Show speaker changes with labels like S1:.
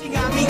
S1: She got me